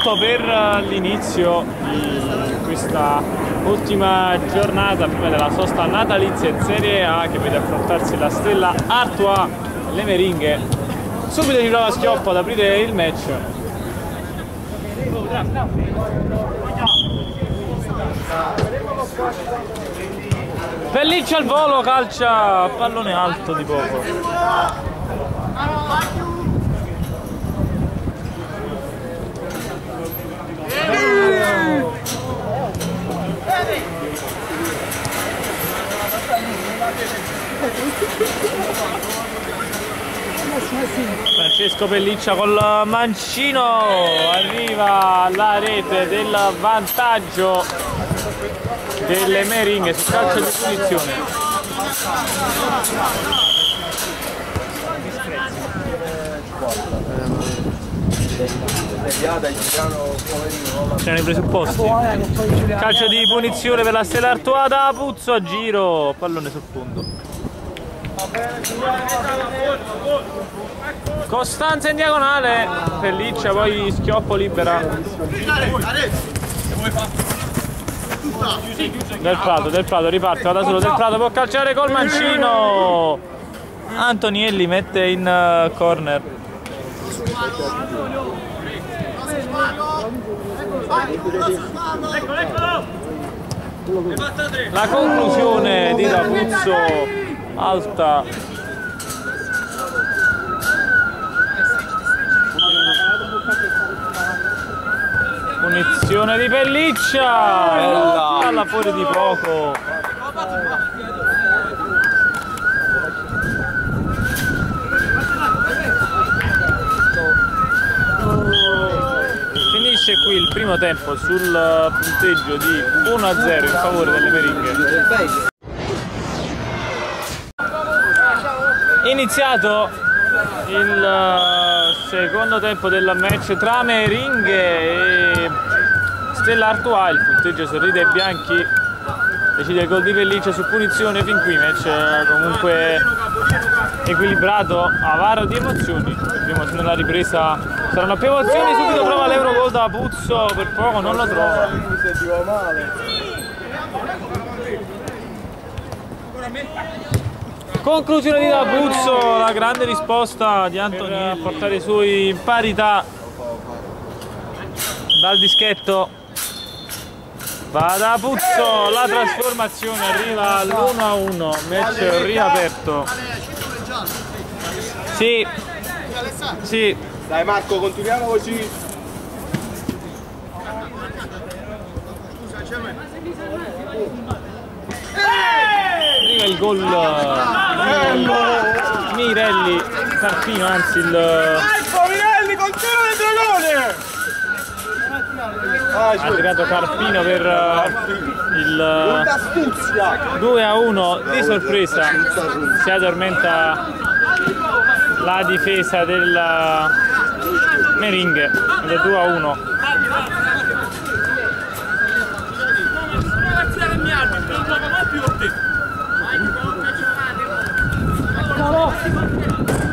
tempo per l'inizio di questa ultima giornata prima della sosta natalizia in Serie A che vede affrontarsi la Stella Artois le meringhe. Subito di prova schioppo ad aprire il match. Pelliccia al volo, calcia pallone alto di poco. Francesco Pelliccia col mancino arriva alla rete del vantaggio delle meringhe su calcio di punizione. C'erano i presupposti. Calcio di punizione per la Stella Artoada Puzzo a giro pallone sul fondo Costanza in diagonale. Pelliccia poi schioppo libera. Del Prato del Prato riparte va da solo del Prato può calciare col mancino. Antonielli mette in uh, corner. La conclusione di D'Apuzzo alta. Punizione di Pelliccia. Palla fuori di poco. Finisce qui il primo tempo sul punteggio di 1-0 in favore delle meringhe iniziato il secondo tempo del match tra meringhe e Stella Artois. Il punteggio sorride ai bianchi. Decide il gol di Pelliccia su punizione. Fin qui match comunque equilibrato. Avaro di emozioni. Vedremo se nella ripresa saranno più emozioni. Subito prova l'Eurogol da Puzzo. Per poco non lo trova conclusione di D'Apuzzo la grande risposta di Antoni a portare i suoi in parità dal dischetto. Va da Puzzo la trasformazione arriva all'1-1 match riaperto. Sì. Sì dai Marco continuiamo così. Arriva il gol di Mirelli Carpino anzi il Ecco Mirelli continua del dragone! ha arrivato Carpino per il 2 a 1 di sorpresa. Si addormenta la difesa del Meringhe del 2 a 1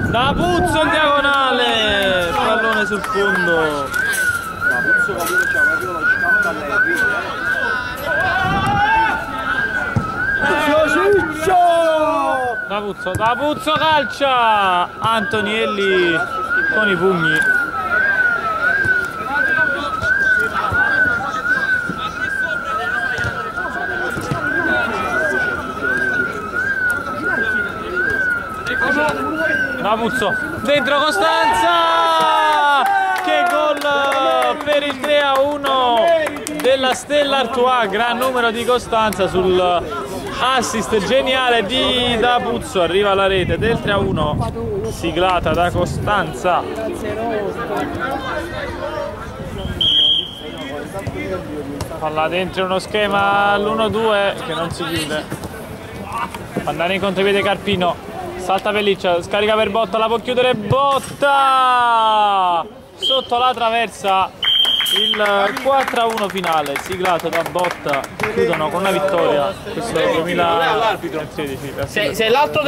da Puzzo in diagonale pallone sul fondo. Ma Puzzo capito c'è proprio lo scappa all'Henry da Puzzo da Puzzo calcia Antonielli con i pugni. Ravuzzo dentro Costanza per il 3 a 1 della Stella Artois gran numero di Costanza sul assist geniale di D'Apuzzo arriva alla rete del 3 a 1 siglata da Costanza. Palla dentro uno schema all'1-2 che non si chiude. Andare in contropiede Carpino. Salta Pelliccia, scarica per Botta, la può chiudere Botta! Sotto la traversa il 4-1 finale, siglato da Botta, chiudono con una vittoria questo 2013. Se, se l'altro